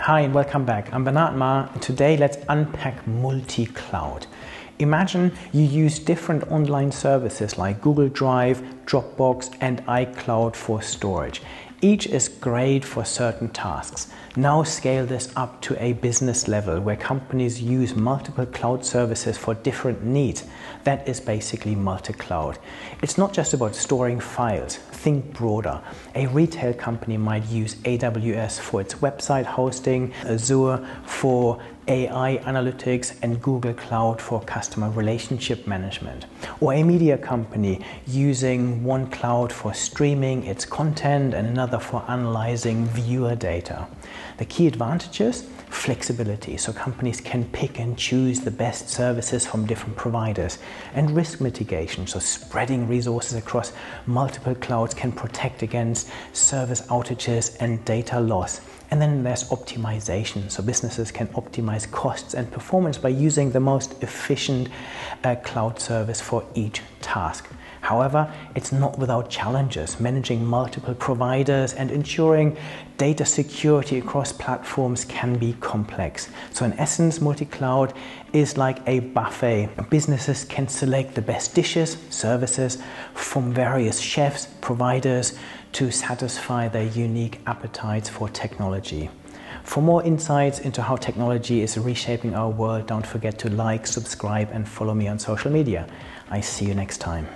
Hi and welcome back. I'm Bernard Marr and today let's unpack multi-cloud. Imagine you use different online services like Google Drive, Dropbox and iCloud for storage. Each is great for certain tasks. Now scale this up to a business level where companies use multiple cloud services for different needs. That is basically multi-cloud. It's not just about storing files. Think broader. A retail company might use AWS for its website hosting, Azure for AI analytics and Google Cloud for customer relationship management. Or a media company using one cloud for streaming its content and another for analyzing viewer data. The key advantages flexibility so companies can pick and choose the best services from different providers and risk mitigation so spreading resources across multiple clouds can protect against service outages and data loss and then there's optimization so businesses can optimize costs and performance by using the most efficient uh, cloud service for each task However, it's not without challenges. Managing multiple providers and ensuring data security across platforms can be complex. So in essence, multi-cloud is like a buffet. Businesses can select the best dishes, services from various chefs, providers to satisfy their unique appetites for technology. For more insights into how technology is reshaping our world, don't forget to like, subscribe and follow me on social media. I see you next time.